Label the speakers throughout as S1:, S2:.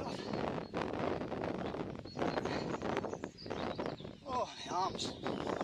S1: off. Oh, my arms.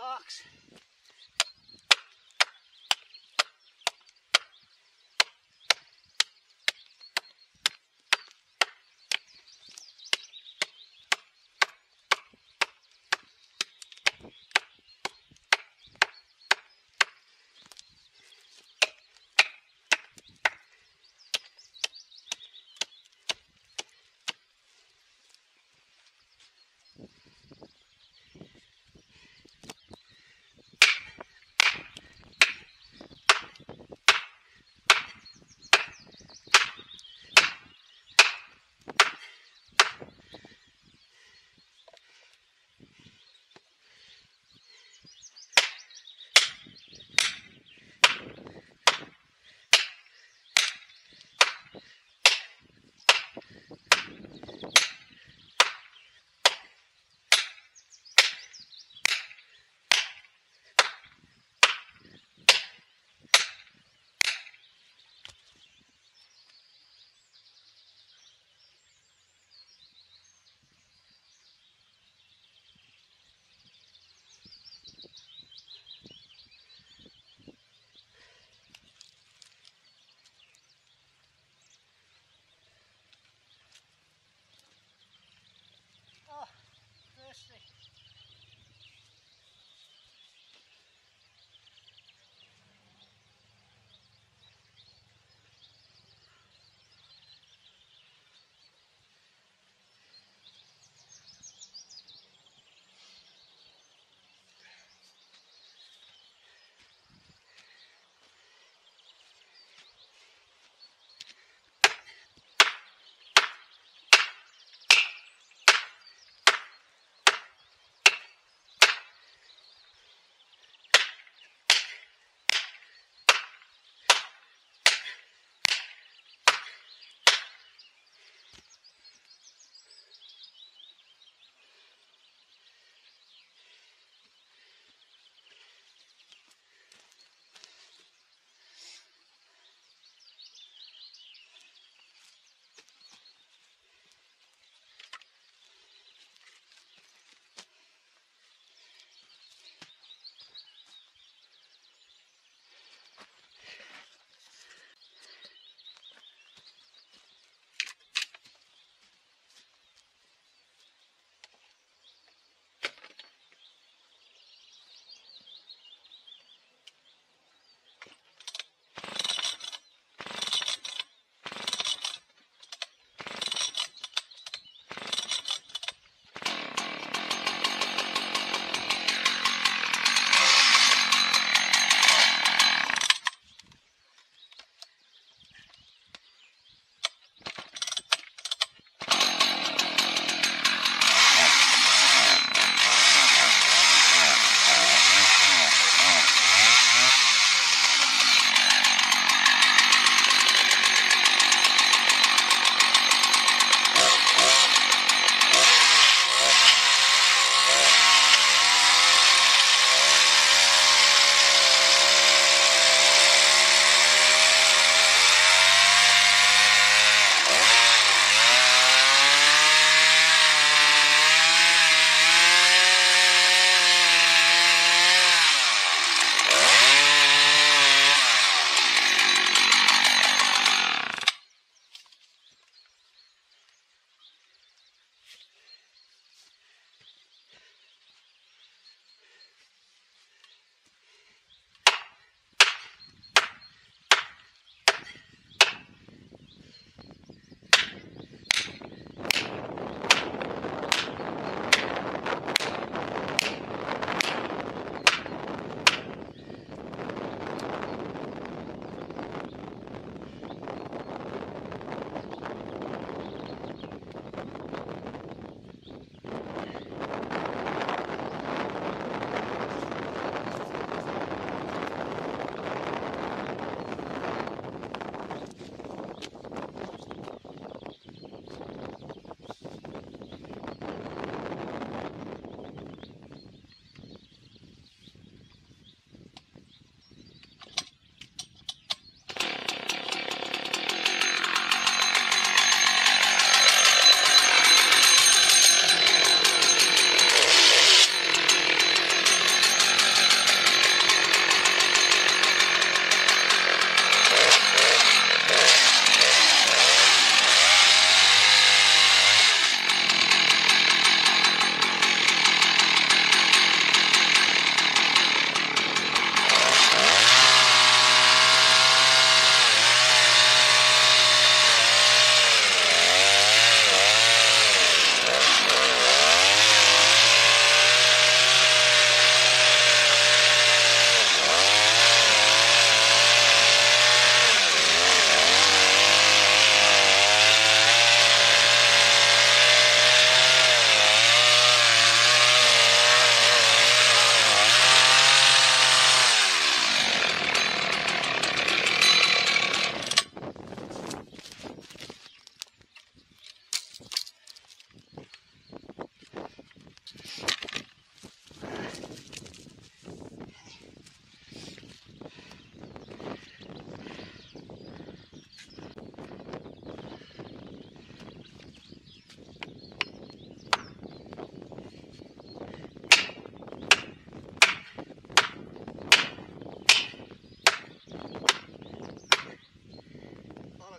S1: fox.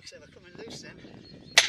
S1: Box. fox ever coming loose then.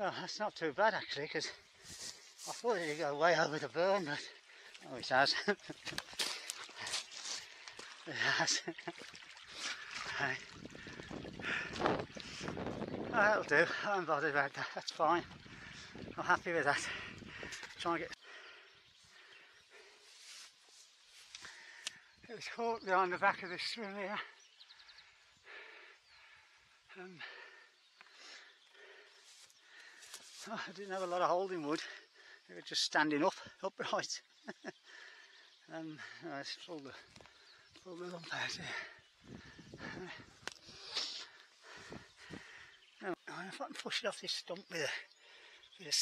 S1: Well, that's not too bad actually, because I thought it'd go way over the burn, but oh, it has. it has. that'll do. I'm bothered about that. That's fine. I'm happy with that. Try and get. It was caught behind the back of this swim here. Um, oh, I didn't have a lot of holding wood. They were just standing up, upright. and um, I it's all the, all the lump out here. Now, if I can push it off this stump with a, with a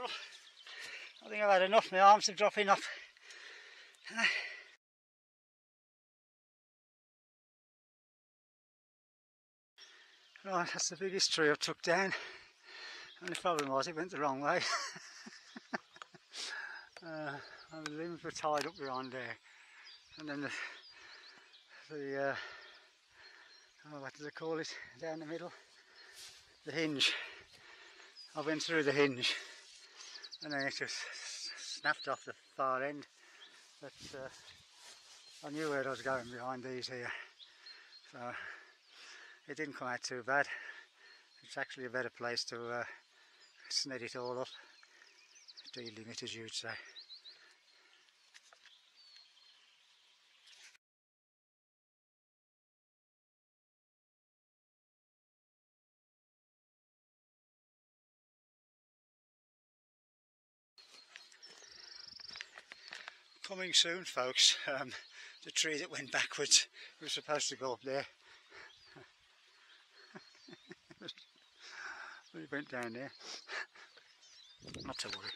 S1: I think I've had enough, my arms are dropping off. Right, that's the biggest tree I've took down. Only problem was it went the wrong way. uh, the limbs were tied up behind there. And then the, the uh, oh, what do they call it, down the middle? The hinge. I went through the hinge and then it just snapped off the far end. But uh, I knew where I was going behind these here. So it didn't come out too bad. It's actually a better place to uh, sned it all up, delimit as you'd say. Coming soon folks. Um, the tree that went backwards was supposed to go up there. It went down there. Not to worry